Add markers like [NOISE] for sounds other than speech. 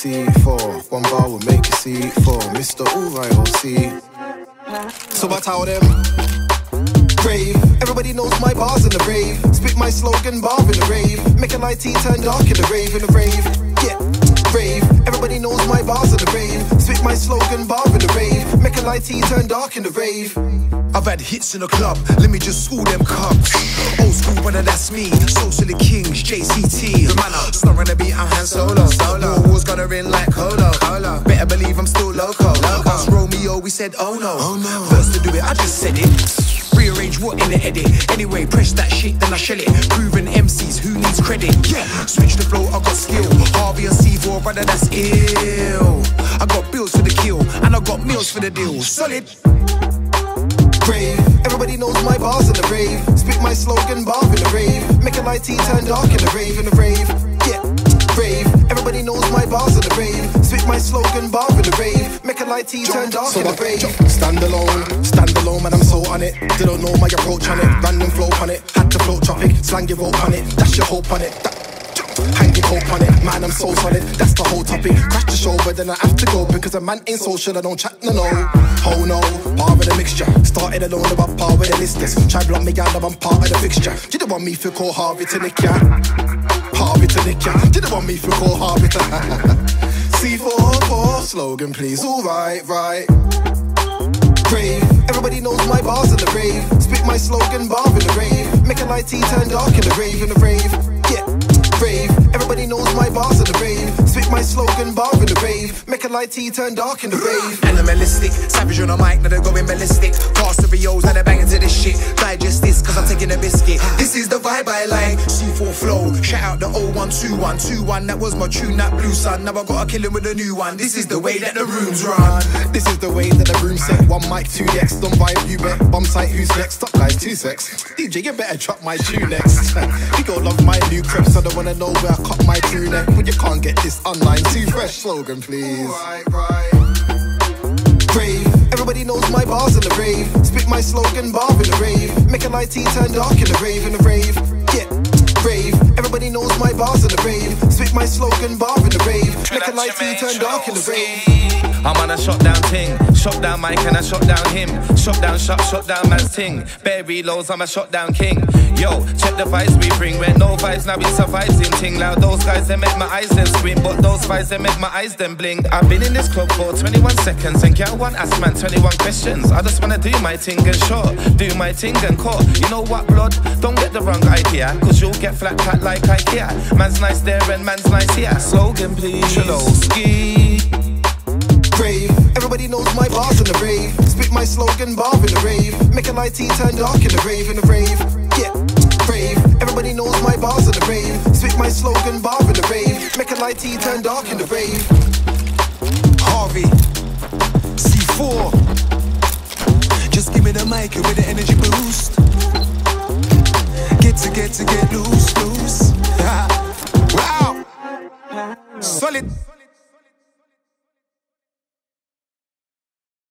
C4, one bar will make you C4. Mr. Alright or C. So I tell them. Brave. Everybody knows my bars in the rave. Spit my slogan, bar in the rave. Make a light tea turn dark in the rave, in the rave. Yeah, rave. Everybody knows my bars in the rave. Spit my slogan, bar in the rave. Make a light tea turn dark in the rave. I've had hits in the club, let me just school them cubs. Old school brother, that's me. Socially Kings, JCT. The manner, uh, starring the beat, I'm Han Solo. Solo. War wars gonna rin like Colo. Colo. Better believe I'm still loco. Loco. Us Romeo, we said, oh no. Oh no. First to do it, I just said it. Rearrange what in the edit. Anyway, press that shit, then I shell it. Proven MCs, who needs credit? Yeah. Switch the flow, I got skill. Harvey and C4, brother, that's ill. I got bills for the kill, and I got meals for the deal. Solid. Brave. Everybody knows my bars in the rave. Spit my slogan bar in the rave. Make a light turn dark in the rave, in the rave. Yeah, brave. Everybody knows my bars in the rave. Spit my slogan bar in the rave. Make a light turn dark So in the rave. stand alone, stand alone, man, I'm so on it. They don't know my approach on it, random flow on it. Had to float traffic, slang your rope on it, dash your hope on it. That, hang your hope on it, man, I'm so solid. That's the whole topic. Crash the show, but then I have to go because a man ain't social, I don't chat, no, no. Oh no, part of the. Started alone, about par with the listers. Try block me out, I'm part of the fixture. You don't want me for call Harvey to nick. Harvey to nick ya. You don't want me for call Harvey to. [LAUGHS] C44 slogan, please. Alright, right. Brave. Everybody knows my bars in the rave. Spit my slogan bar in the rave. Make a light turn dark in the rave, in the rave. Yeah, brave. Everybody knows my bars in the rave. Spit my slogan bar in the rave. Make a light turn dark in the rave. Animalistic, savage on a mic, now they're going ballistic. Cast the Rios, now they're banging to this shit. Digest this, cause I'm taking a biscuit. This is the vibe I like. C4 flow, shout out the 0121. 21, that was my tune, that blue sun. Now I gotta kill him with a new one. This is the way that the rooms run. This is the way that the room set. One mic, two decks. Don't vibe, you bet. Bum tight, who's next? Stop, guys, two sex. DJ, you better drop my tune next. [LAUGHS] you gon' love my new creps. I don't wanna know where I cut my crew neck. But you can't get this online. Too fresh slogan, please. Right, right. Brave. Everybody knows my bars in the rave. Spit my slogan bar in the rave. Make a light turn dark in the rave, in the rave. Yeah. Everybody knows my bars in the rave. Spit my slogan bar in the rave. Make a light turn dark in the rave. I'm on a shot down ting, shot down Mike and I shot down him. Shot down shot, shot down man's ting. Bare reloads, I'm a shot down king. Yo, check the vibes we bring. When no vibes, now vibes in ting. Loud those guys, they make my eyes then scream. But those vibes, they make my eyes then blink. I've been in this club for 21 seconds and get one ask man 21 questions. I just wanna do my ting and short, do my ting and cut. You know what, blood? Don't get the wrong idea, cause you'll get flat pat like IKEA. Man's nice there and man's nice here. Slogan, please. Chilowski. Brave. Everybody knows my bars in the rave. Spit my slogan bar in the rave. Make a light turn dark in the rave, in the rave. Everybody knows my bars in the rave. Spit my slogan bar in the rave. Make a light turn dark in the rave. Harvey, C4. Just give me the mic and with the energy boost. Get to get to get loose, loose. [LAUGHS] wow. Solid.